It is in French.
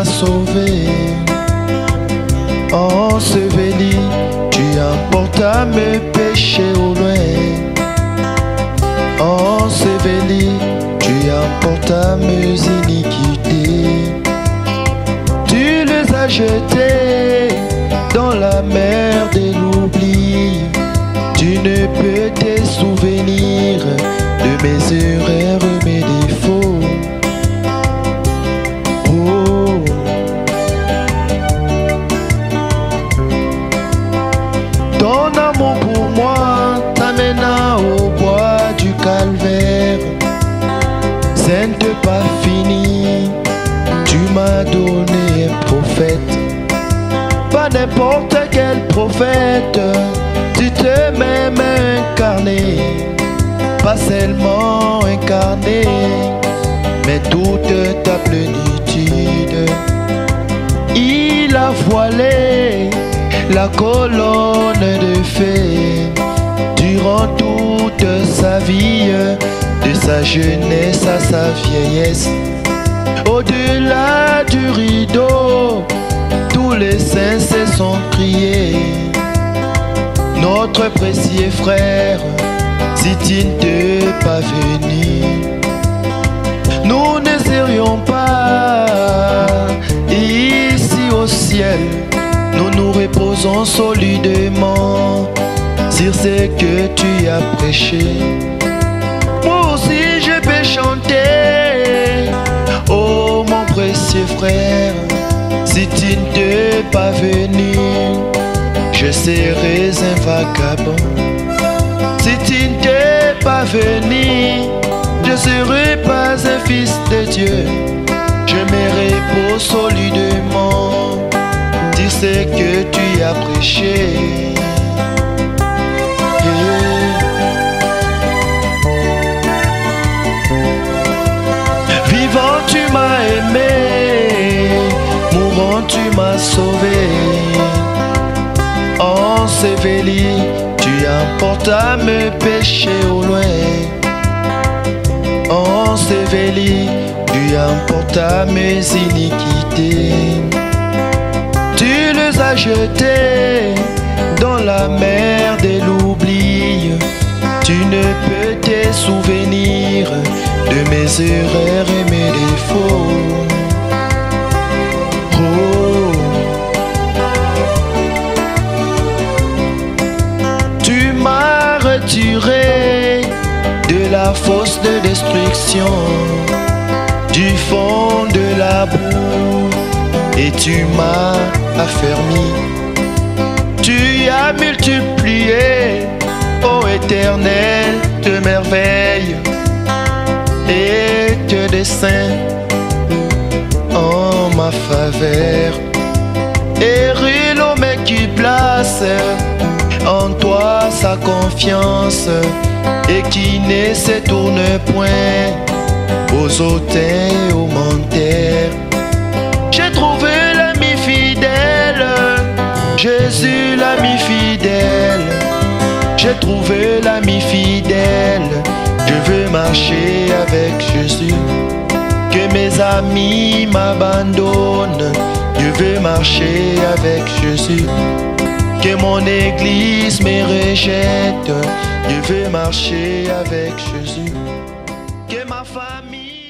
m'as sauvé. Oh, Enseveli, tu apportas mes péchés au loin. Oh, Enseveli, tu apportas mes iniquités. Tu les as jetés dans la mer de l'oubli. Tu ne peux te souvenir de mes yeux n'est pas fini, tu m'as donné un prophète. Pas n'importe quel prophète, tu te m'aimes incarné. Pas seulement incarné, mais toute ta plénitude. Il a voilé la colonne de feu durant toute sa vie, de sa jeunesse à sa vieillesse. Au-delà du rideau, tous les saints se sont criés. Notre précieux frère, si tu n'étais pas venu, nous ne serions pas ici au ciel. Nous nous reposons solidement sur ce que tu as prêché. Moi aussi je peux chanter, oh mon précieux frère, si tu n'étais pas venu, je serais un vagabond. Si tu n'étais pas venu, je serais pas un fils de Dieu. Je me repose solidement sur ce que tu as prêché. Tu emportes à mes péchés au loin. Enseveli, tu emportes à mes iniquités. Tu les as jetés dans la mer de l'oubli. Tu ne peux te souvenir de mes erreurs et mes défauts. La fosse de destruction, du fond de la boue, et tu m'as affermi. Tu as multiplié, ô éternel, de merveilles et de desseins en ma faveur. Et l'homme qui place toi sa confiance et qui ne se tourne point aux hautains et aux menteurs. J'ai trouvé l'ami fidèle, Jésus l'ami fidèle. J'ai trouvé l'ami fidèle, je veux marcher avec Jésus. Que mes amis m'abandonnent, je veux marcher avec Jésus. Que mon église me rejette, je veux marcher avec Jésus. Que ma famille